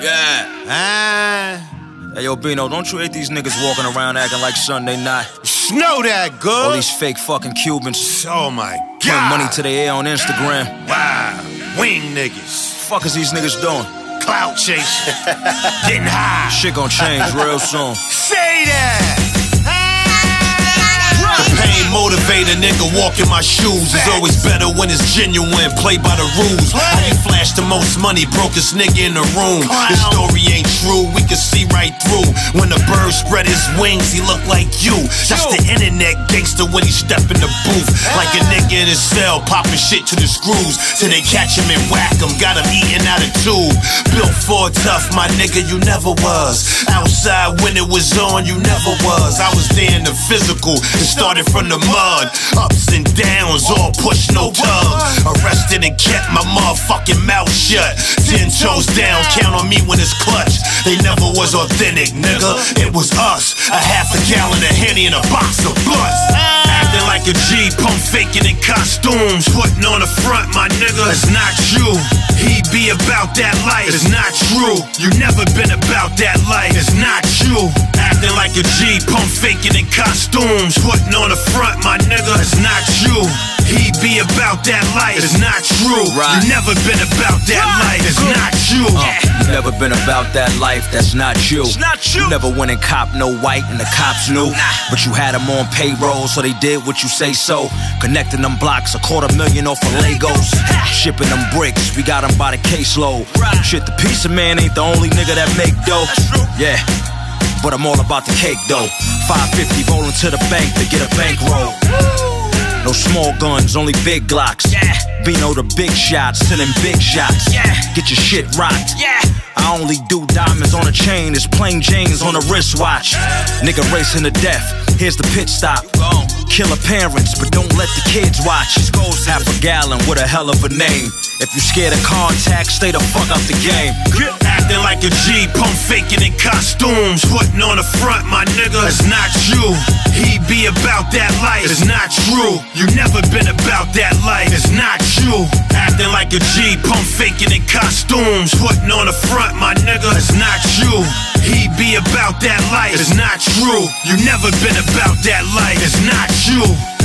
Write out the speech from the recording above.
Yeah. Ah. Hey, yo, Bino, don't you hate these niggas walking around acting like Sunday night? Snow that good. All these fake fucking Cubans. Oh my god. Putting money to their air on Instagram. Wow. Wing niggas. Fuck is these niggas doing? Clout chasing. Getting high. Shit gon' change real soon. Say that. Nigga walk in my shoes. It's always better when it's genuine, play by the rules. How you flash the most money, brokest nigga in the room. This story ain't true, we can see right through. When the bird spread his wings, he look like you. That's the internet gangster when he step in the booth. Like a nigga in his cell, popping shit to the screws. Till they catch him and whack him, got him eating out of tube. Built for tough, my nigga, you never was. Outside it was on, you never was. I was there in the physical, it started from the mud. Ups and downs, all push, no tug. Arrested and kept my motherfucking mouth shut. Ten toes down, count on me when it's clutch. They never was authentic, nigga. It was us. A half a gallon of Henny and a box of blunts. Like a G, pump faking in costumes. Putting on the front, my nigga. It's not you. He be about that life. It's not true. You never been about that life. It's not you. Acting like a G, pump faking in costumes. Putting on the front, my nigga. It's not you. He be about that life. It's not true. Right. You never been about that life. It's not you. Uh, you never been about that life, that's not you. It's not you. never went and cop no white and the cops knew. But you had them on payroll, so they did what you say so. Connecting them blocks, a quarter million off of Legos. Shipping them bricks, we got them by the caseload. Shit, the piece of man ain't the only nigga that make dough. Yeah. But I'm all about the cake though. 550 rolling to the bank to get a bankroll. Small guns, only big Glocks. Yeah. Bino the big shots, sending big shots. Yeah. Get your shit rocked. Yeah. I only do diamonds on a chain, it's plain Janes on a wristwatch. Nigga racing to death, here's the pit stop. Killer parents, but don't let the kids watch. Half a gallon with a hell of a name. If you scared of contact, stay the fuck out the game. Acting like a G, pump faking in costumes. Putting on the front, my nigga. It's not you. He be about that life. It's not true. You never been about that life. It's not you. Acting like a G, pump faking in costumes. Putting on the front, my nigga. It's not you. He be about that life. It's not true. You never been about that life. It's not you.